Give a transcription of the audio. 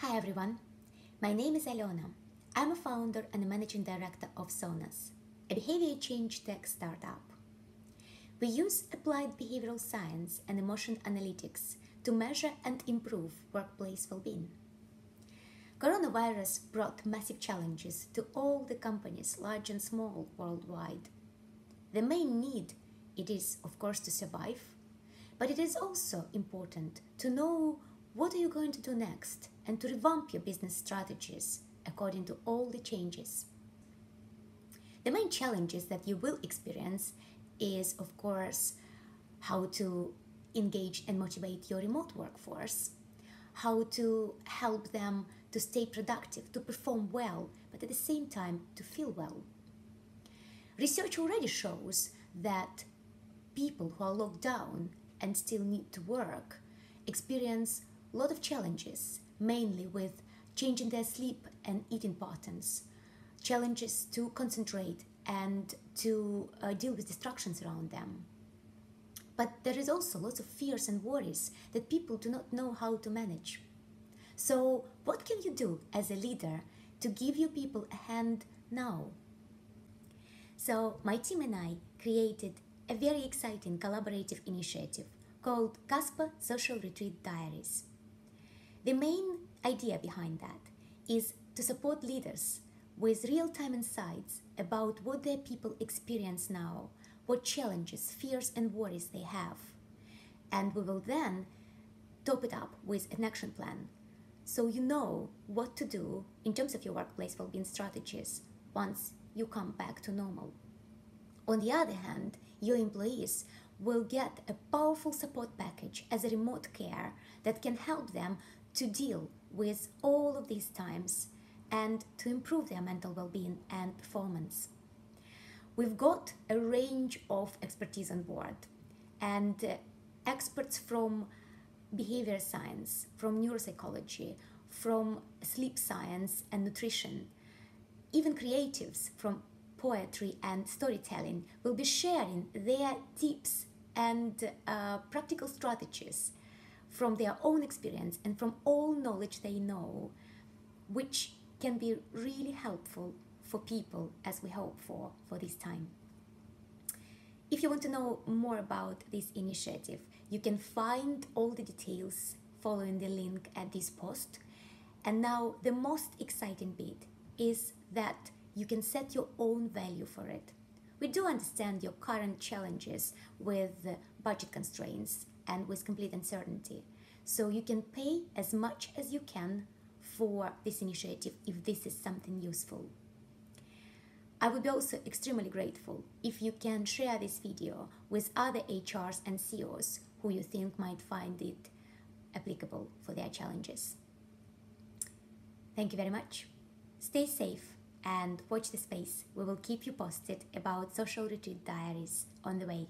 Hi everyone, my name is Alena. I'm a founder and managing director of Sonas, a behavior change tech startup. We use applied behavioral science and emotion analytics to measure and improve workplace well being. Coronavirus brought massive challenges to all the companies, large and small, worldwide. The main need it is, of course, to survive, but it is also important to know what are you going to do next and to revamp your business strategies according to all the changes. The main challenges that you will experience is, of course, how to engage and motivate your remote workforce, how to help them to stay productive, to perform well, but at the same time to feel well. Research already shows that people who are locked down and still need to work experience lot of challenges, mainly with changing their sleep and eating patterns, challenges to concentrate and to uh, deal with distractions around them. But there is also lots of fears and worries that people do not know how to manage. So, what can you do as a leader to give your people a hand now? So, my team and I created a very exciting collaborative initiative called Casper Social Retreat Diaries. The main idea behind that is to support leaders with real time insights about what their people experience now, what challenges, fears, and worries they have. And we will then top it up with an action plan so you know what to do in terms of your workplace well-being strategies once you come back to normal. On the other hand, your employees will get a powerful support package as a remote care that can help them to deal with all of these times and to improve their mental well-being and performance. We've got a range of expertise on board and uh, experts from behavior science, from neuropsychology, from sleep science and nutrition, even creatives from poetry and storytelling will be sharing their tips and uh, practical strategies from their own experience and from all knowledge they know, which can be really helpful for people as we hope for for this time. If you want to know more about this initiative, you can find all the details following the link at this post. And now, the most exciting bit is that you can set your own value for it. We do understand your current challenges with budget constraints and with complete uncertainty. So you can pay as much as you can for this initiative if this is something useful. I would be also extremely grateful if you can share this video with other HRs and CEOs who you think might find it applicable for their challenges. Thank you very much. Stay safe and watch the space. We will keep you posted about Social Retreat Diaries on the way.